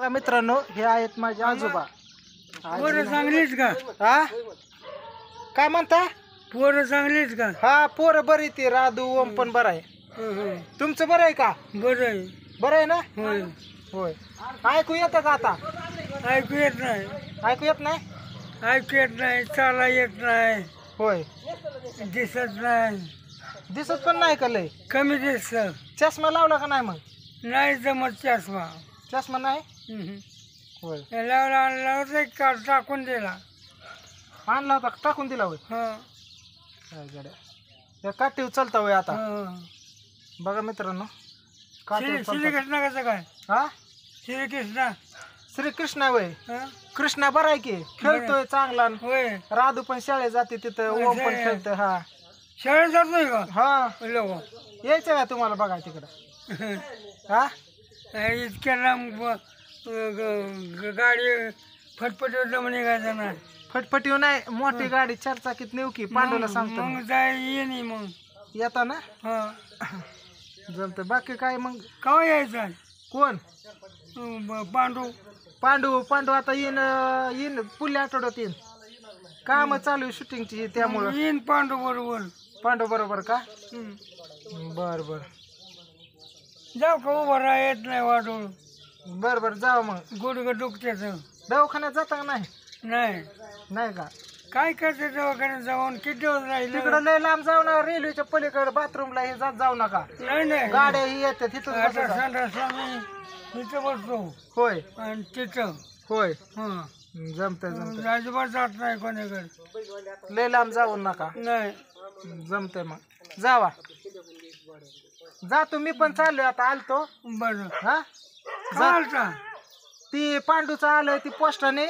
बघा मित्रांनो हे आहेत माझे आजोबा. पोरं चांगलीच का? हा? काय म्हणता? पोरं चांगलीच का? हा पोरं बरी ती. राधू ओम पण बरं आहे. तुमचं बरं आहे का? बरं आहे. बरं आहे ना? होय. होय. ऐकू येतं का आता? ऐकू येत नाही. ऐकू येत नाही? ऐकू येत नाही चाला येत नाही. होय. दिसत नाही. दिसत पण नाही का लय? कमी दिसत. चष्मा लावला का नाही मग? नाही जमत चष्मा. चष्मा नाही. होय. काढ टाकून दिला. आणला होता का? टाकून दिला होय? हं, काय गड्या. या काठीव चालता होय आता? हं. बघा मित्रांनो. श्री काठीव चालता. श्रीकृष्ण कसं काय? हा? श्रीकृष्ण. श्रीकृष्ण वय हं? कृष्णा बरा आहे की? खेळतोय चांगला. होय. राधू पण शाळेत जाते तिथं. ओम पण असं. खेळतोय हा. शाळेत जातोय का? हा. लोक यायचं का तुम्हाला बघा तिकडं? हा इतक्या लांब ब- ग- गाडी फटफट जमून निघायचं ना. फटफटीव नाही मोठी गाडी चार चाकीत नेऊ की पांडूला सांगतो. मग जाय ये नाही मग. येता ना? हा. जमत बाकी काय मग? केव्हा यायचं? कोण? अं, ब- पांडू. पांडू पांडू आता येईन अं, येईन पुढल्या आठवड्यात येईन. काम चालू आहे शूटिंगची त्यामुळं. येईन पांडू बरोबर. पांडू बरोबर का? हं. बर बर. जाऊ का उभं राहा येत नाही वाटून बर बर जाऊ मग. गुडघं दुखत्याचं दवाखान्यात जाता का नाही? नाही. नाही का? काय करते दवाखान्यात जाऊन? किती दिवस राहिले? तिकडं लय लांब जाऊ नका रेल्वेच्या पलीकडे बाथरूमला हे जात जाऊ नका. नाही नाही. गाड्या ही येतात तिथं संडासला इथं बसतो. होय. आणि तिथं. होय. हं. जमतंय जमतंय. अजिबात जात नाही कोणीकडे. लय लांब जाऊ नका. नाही. जमतंय मग. जावा. जातो मी पण चाललोय आता आलतो. बरं. हा? ती पांडूचं आलंय ती पोस्टाने.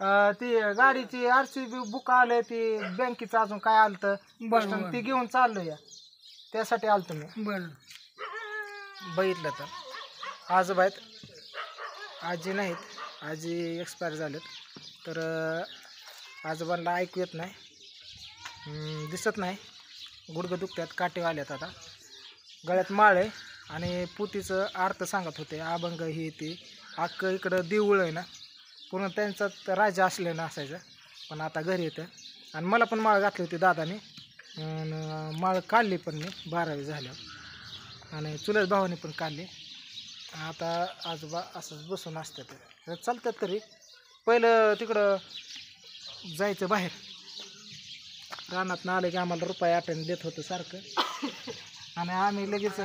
अं, ती गाडीची आरसी बुक आलंय ती बँकेचं अजून काय आलतं. पोस्टाने. ती घेऊन चाललोय. या त्यासाठी आलतो मी. बरं. बघितलं तर. आजोबा आहेत आजी नाहीत. आजी एक्सपायर झालेत. तर अं, आजोबांना ऐकू येत नाही. हम्म, दिसत नाही. गुडघं दुखत्यात काटे आल्यात आता. गळ्यात माळ आहे. आणि पुतीचं अर्थ सांगत होते अभंग ही ती. अख्खं इकडं देऊळ आहे ना पूर्ण त्यांचा तर राजा असलेलं असायचं पण आता घरी येतं. आणि मला पण माळ घातली होती दादाने माळ काढली पण मी बारावी झाल्यावर. आणि चुलत भावाने पण काढली. आता आजोबा असंच बसून असतात. तर चालतात तरी. पहिलं तिकडं जायचं बाहेर. रानात आलं की आम्हाला रुपये आठवण देत होतं सारखं. आणि आम्ही लगेच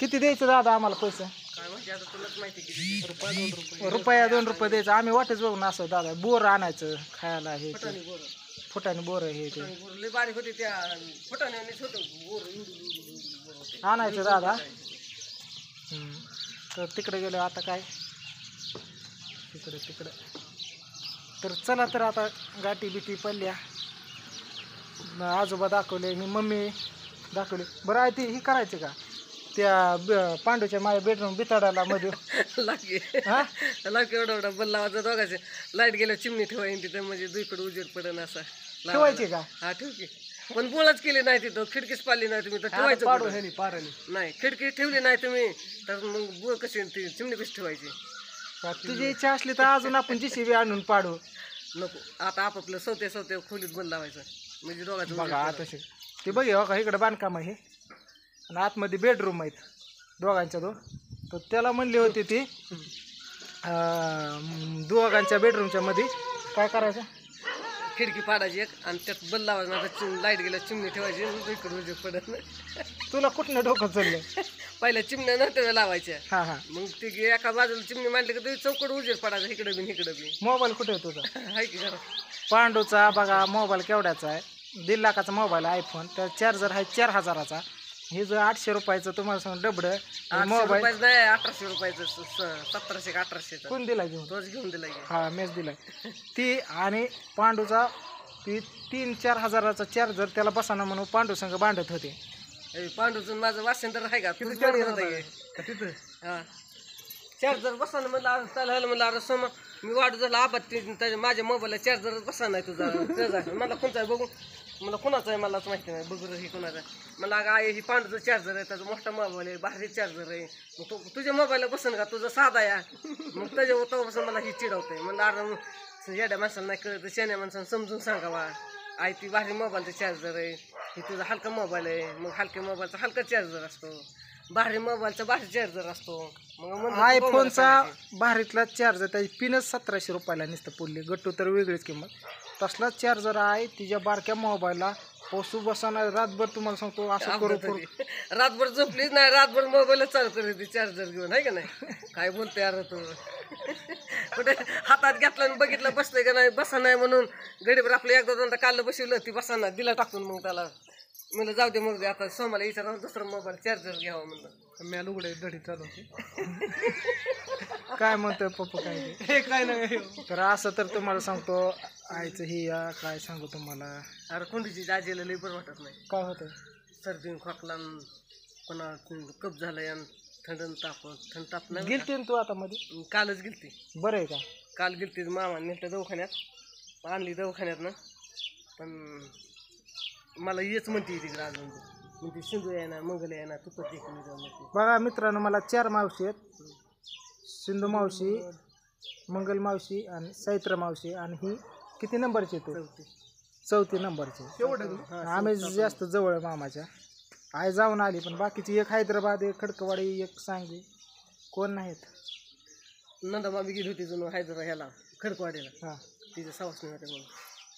किती द्यायचं दादा आम्हाला पैसे? रुपया दोन रुपये द्यायचं. आम्ही वाटेच बघून असं दादा बोर आणायचं खायला हे फुटाने बोर हे ते. आणायचं दादा. तर तिकडे गेलो आता काय? तिकडे तिकडे. तर चला तर आता गाठी बिटी पडल्या. आजोबा दाखवले मी मम्मी दाखवली. बरं आहे ती ही करायची का? त्या ब- पांडूच्या माझ्या बेडरूम बिताडाला मध्ये. लागे. हा? लागे एवढा एवढा. बल्ला वाजत दोघांचे. लाइट गेल्या चिमणी ठेवायची तिथं म्हणजे दुईकडे उजेड पडन असा. ठेवायची का? हा ठेव की. पण बोळच केली नाही तिथं. खिडकीच पाडली नाही तुम्ही तर ठेवायचं पाडू कुठं? ह्यानी पारली नाही खिडकी ठेवली नाही तुम्ही तर मग बोळ कशी ती? चिमणी कशी ठेवायची? तुझी इच्छा असली तर अजून आपण जीसीबी आणून पाडू. नको. आता आपापलं सवते सवते खोलीत बंद लावायचं. म्हणजे दोघांचं उजेड बघा पडन. तसे. ते बघ हो का इकडं बांधकाम आहे. आणि आतमध्ये बेडरूम आहेत. दोघांच्या दोन. तर त्याला म्हणली होती ती अं, दोघांच्या बेडरूमच्या मध्ये काय करायचं? खिडकी पाडायची एक आणि त्यात बल्ला लावायचं नाही लाइट गेल्या चिमणी ठेवायची दुईकडे उजेड पडन तुला कुठनं डोकं चाललंय? पहिल्या चिमण्या नव्हत्या लावायच्या. हा हा. मग ती एका बाजूला चिमणी मांडली की तुम्ही चौकड उजेड पडायचा इकडे बी इकडे बी मोबाईल कुठे आहे तुझा? हाय की घरात पांडूचा बघा मोबाईल केवढ्याचा आहे? दीड लाखाचा मोबाईल आहे आयफोन त्या चार्जर आहे चार हजाराचा. हे जर आठशे रुपयाचं तुम्हाला सांग डबडं मोबाईल. नाही अठराशे रुपयाचं स- स- सतराशे का अठराशेचा कोण दिला घेऊन? तोच घेऊन दिला की. हा मेच दिलाय. ती आणि पांडूचा ती तीन चार हजाराचा चार्जर त्याला बसाना म्हणून पांडू संग बांधत होते. ए, पांडूचं माझं वाचन आहे का? तूच? तिथं? हा. चार्जर बसानं म्हणलं अरे चालेल म्हणलं अरे सोमा मी वाढ झाला आबाद ते त्याच्या माझ्या मोबाईलला चार्जर बसा नाही तुझा. त्याचा मला कोणता आहे बघू? मला कुणाचं आहे मलाच माहिती नाही बघू हे कोणाचं आहे. मला अगं आहे ही पांढरचं चार्जर आहे त्याचा मोठा मोबाईल आहे भारी चार्जर आहे. मग तू तुझ्या मोबाईलला बसन का? तुझा साधा या मग त्याच्या तेव्हापासून मला ही चिडवते म्हणलं अरे येड्या माणसाला नाही कळत शेण्या माणसाला समजून सांगावा. आई ती भारी मोबाईलचा चार्जर आहे. ही तुझा हलका मोबाईल आहे. मग हलक्या मोबाईलचा हलका चार्जर असतो. भारी मोबाईलचा भारी चार्जर असतो. मग म्हणलं तू आयफोनचा सांगायची? भारीतला चार्जर त्याची पिनच सतराशे रुपयाला नुसतं पुरली गट्टू तर वेगळीच किंमत. तसलाच चार्जर आहे तिच्या बारक्या मोबाईलला. पोसू बसाना रातभर तुम्हाला सांगतो असं करू करू तरी. रातभर झोपलीच नाही रातभर मोबाईलच चालू करत चार्जर घेऊन आहे का नाही? काय बोलते यार तू? कुठे हातात घेतला आणि बघितलं बसतंय का नाही? बसा नाही म्हणून गडीभर आपलं एकदा दोनदा काल बसवलं ती बसाना दिला टाकून मग त्याला. म्हणलं जाऊ दे मग आता सोमाला विचारा दुसरा मोबाईल चार्जर घ्यावा म्हणलं. मॅल उघडे दढी चालवते. काय म्हणतोय पप्पा काय ते? हे काय नाही तर असं तर तुम्हाला सांगतो आईचं ही या काय सांगू तुम्हाला. अरे कोंडीची आजीला लई बरं वाटत नाही. काय होतं? सर्दी खोकला अन पुन्हा कप झालाय आणि थंड ताप थंड ताप नाही गेलते ना तू आता मध्ये कालच गेलती. बरं आहे का? काल गेलती मामा नेलं दवाखान्यात. आणली दवाखान्यात ना. पण मला येच म्हणते तिकडे अजून. म्हणते सिंधू आहे ना मंगल आहे ना तुपत देखील म्हणते बघा मित्रांनो मला चार मावशी आहेत. सिंधू मावशी मंगल मावशी आणि सैत्र मावशी आणि ही किती नंबरची तू? चौथी. चौथी नंबरची आम्ही जास्त जवळ आहे मामाच्या. आई जाऊन आली पण बाकीची एक हैदराबाद एक खडकवाडी एक सांगली. कोण नाहीत? नंदा मामी गेली होती जणू हैदरा ह्याला खडकवाडीला. हां. तिचे सावसने होते म्हणून.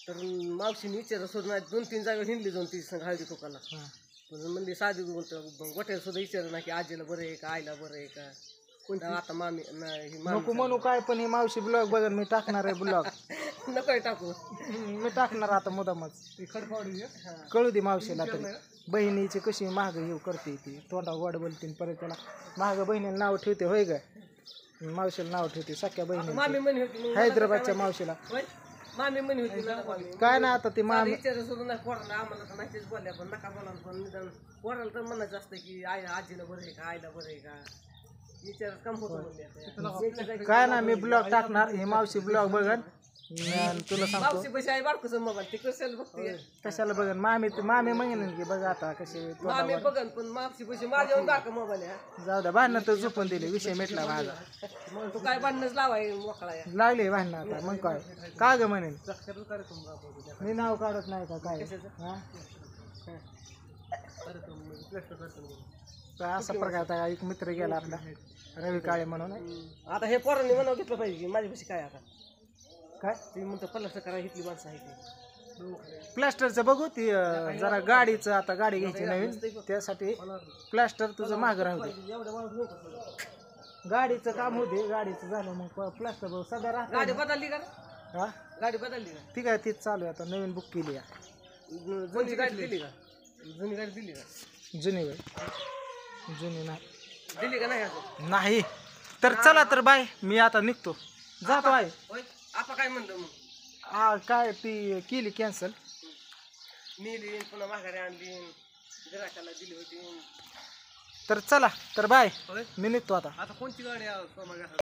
तर मावशीने विचारलं सोडून नाही दोन तीन जागा हिंडली जाऊन तिची संग हळदी हां. पण म्हणली साधी बोलतो गोठ्याला सुद्धा विचारलं ना की आजीला बरं आहे का आईला बरं आहे का? तर आता मामी नाही ही मामी नको म्हणू काय पण ही मावशी ब्लॉग बघा मी टाकणार आहे ब्लॉग. नको आहे टाकू. मी टाकणार आता मुदामच कळू दे मावशीला तरी. बहिणीची कशी महाग येऊ करते ती. तोंडा गोड बोलते परत त्याला महाग बहिणीला नाव ठेवते होय ग? मावशीला नाव ठेवते सख्या बहिणी मामी म्हणी होती मग हैदराबादच्या मावशीला. होय? मामी म्हणी होती ना मामी काय ना आता ती मामी विचार सुद्धा नाही पोराला आम्हाला तर नाही तेच बोलल्या पण नका बोला पण निदान. पोराला तर म्हणायचं असतं की आई आजीला बरं आहे का आईला बरं आहे का? विचार कम होतो म्हणले आता. काय ना मी ब्लॉग टाकणार हे मावशी ब्लॉग बघन. तुला सांगतो. मावशी पैसे बाळकूचं मोबाईल ते कशाला बघते? कशाला बघन? मामी मामी म्हणेन की बघा आता कसे मामी बघन पण मावशी पैसे माझ्यावर दाखव मोबाईल आहे जाऊ द्या भांडणं तर झोपून दिले विषय मिटला माझा. मग तू काय बांधणंच लावाय मोकळा आहे लागले भांडणं आता मग काय? का ग म्हणेन? मी नाव काढत नाही का काय? हा? तर असा प्रकार आता एक मित्र गेला आपला रवी काळे म्हणून. आता हे पोरांनी म्हणावं घेतलं पाहिजे की माझ्या पैसे काय आता? काय? ती म्हणतो पल्ला करा इथली माणसं आहे ती प्लास्टरचं बघू ती अं, जरा गाडीचं आता गाडी घ्यायची नवीन त्यासाठी प्लास्टर तुझं मागं राहू दे. एवढ्या माणूस नको गाडीचं काम होते गाडीचं झालं मग प्लास्टर बघ सध्या गाडी राहते बदलली का हा? गाडी बदलली का? ती काय तीच चालू आहे आता नवीन बुक केली आहे. जुनी गाडी दिली का? जुनी गाडी दिली का? जुनी बाई जुनी नाही. दिली का नाही नाही. तर चला तर बाय मी आता निघतो. जातो आहे होय. आपा काय म्हणलं मग? हा काय ती केली कॅन्सल नेली पुन्हा माघारी आणली गिराकाला दिली होती. तर चला तर बाय होय? मी निघतो आता. आता कोणती गाडी आहे?